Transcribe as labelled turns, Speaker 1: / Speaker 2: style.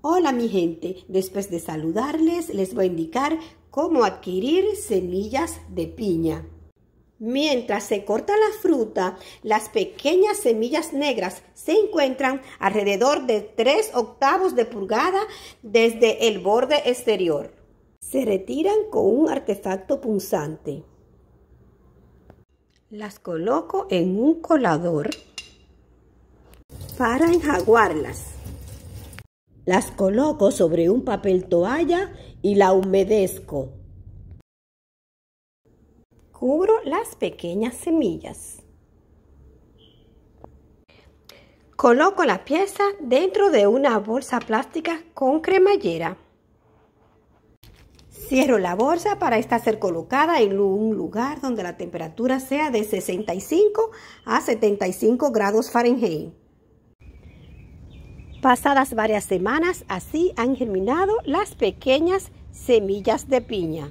Speaker 1: Hola mi gente, después de saludarles les voy a indicar cómo adquirir semillas de piña. Mientras se corta la fruta, las pequeñas semillas negras se encuentran alrededor de 3 octavos de pulgada desde el borde exterior. Se retiran con un artefacto punzante. Las coloco en un colador para enjaguarlas. Las coloco sobre un papel toalla y la humedezco. Cubro las pequeñas semillas. Coloco la pieza dentro de una bolsa plástica con cremallera. Cierro la bolsa para esta ser colocada en un lugar donde la temperatura sea de 65 a 75 grados Fahrenheit. Pasadas varias semanas, así han germinado las pequeñas semillas de piña.